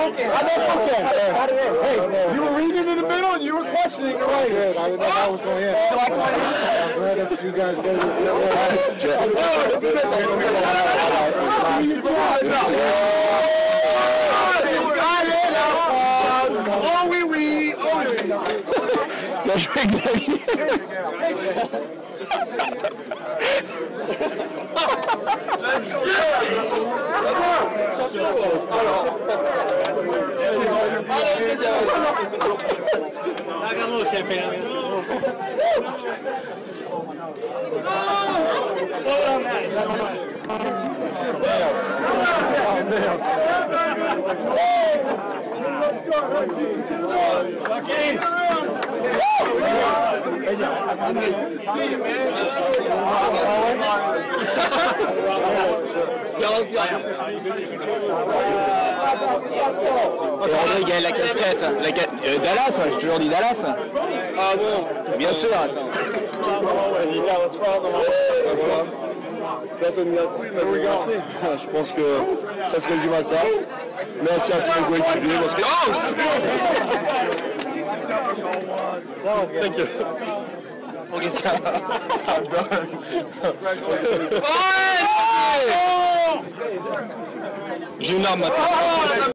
Hey, you were reading in the middle and you were questioning the right. Good. I didn't know how was going to end. So I I'm glad that you guys Oh oui oui, oh oui. Bien joué, Xavier. I got a little champagne on me. Et André gagne la casquette. La ca- euh, Dallas, ouais, j'ai toujours dit Dallas. Ah bon Bien sûr, attends. Vas-y, Personne n'y a cru, mais fait. Je pense que ça se résume à ça. Merci à tous les coéquipiers parce que. Oh Thank you. Ok, tiens. J'ai une arme maintenant.